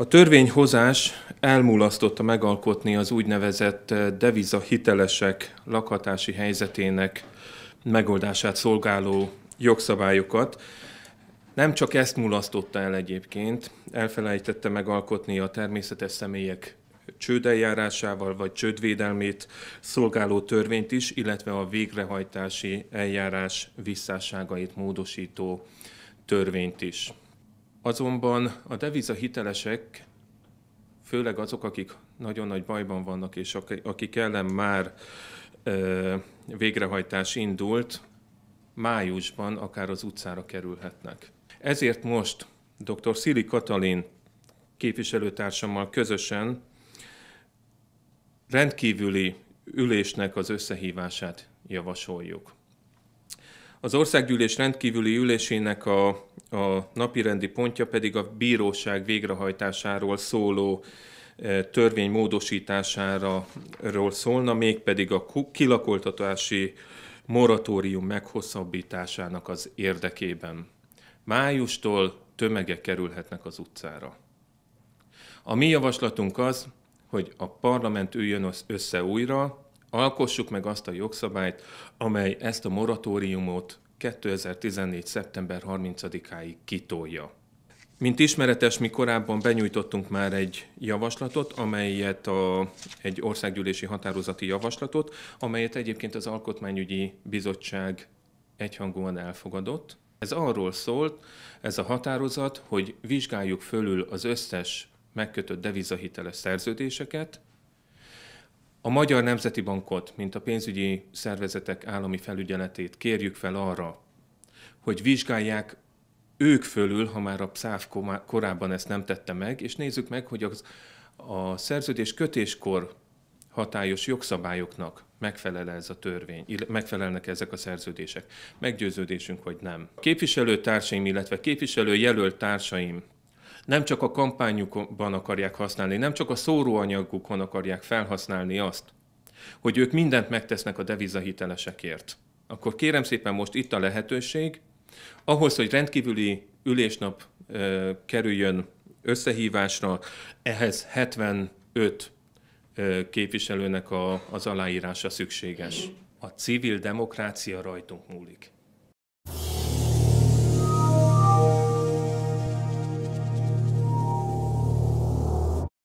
A törvényhozás elmulasztotta megalkotni az úgynevezett deviza hitelesek lakhatási helyzetének megoldását szolgáló jogszabályokat. Nem csak ezt mulasztotta el egyébként, elfelejtette megalkotni a természetes személyek csődeljárásával vagy csődvédelmét szolgáló törvényt is, illetve a végrehajtási eljárás visszásságait módosító törvényt is. Azonban a deviza hitelesek, főleg azok, akik nagyon nagy bajban vannak, és akik ellen már végrehajtás indult, májusban akár az utcára kerülhetnek. Ezért most dr. Szili Katalin képviselőtársammal közösen rendkívüli ülésnek az összehívását javasoljuk. Az országgyűlés rendkívüli ülésének a, a napirendi pontja pedig a bíróság végrehajtásáról szóló e, törvény módosításáról szólna, mégpedig a kilakoltatási moratórium meghosszabbításának az érdekében. Májustól tömegek kerülhetnek az utcára. A mi javaslatunk az, hogy a parlament üljön össze újra, alkossuk meg azt a jogszabályt, amely ezt a moratóriumot 2014. szeptember 30-áig kitolja. Mint ismeretes, mi korábban benyújtottunk már egy javaslatot, amelyet a, egy országgyűlési határozati javaslatot, amelyet egyébként az Alkotmányügyi Bizottság egyhangúan elfogadott. Ez arról szólt, ez a határozat, hogy vizsgáljuk fölül az összes megkötött devizahiteles szerződéseket, a Magyar Nemzeti Bankot, mint a pénzügyi szervezetek állami felügyeletét kérjük fel arra, hogy vizsgálják ők fölül, ha már a PSZÁV korábban ezt nem tette meg, és nézzük meg, hogy az, a szerződés kötéskor hatályos jogszabályoknak megfelel ez a törvény, megfelelnek ezek a szerződések. Meggyőződésünk, hogy nem. Képviselőtársaim, illetve képviselő jelölt társaim nem csak a kampányukban akarják használni, nem csak a szóróanyagukon akarják felhasználni azt, hogy ők mindent megtesznek a devizahitelesekért, akkor kérem szépen most itt a lehetőség, ahhoz, hogy rendkívüli ülésnap e, kerüljön összehívásra, ehhez 75 e, képviselőnek a, az aláírása szükséges. A civil demokrácia rajtunk múlik.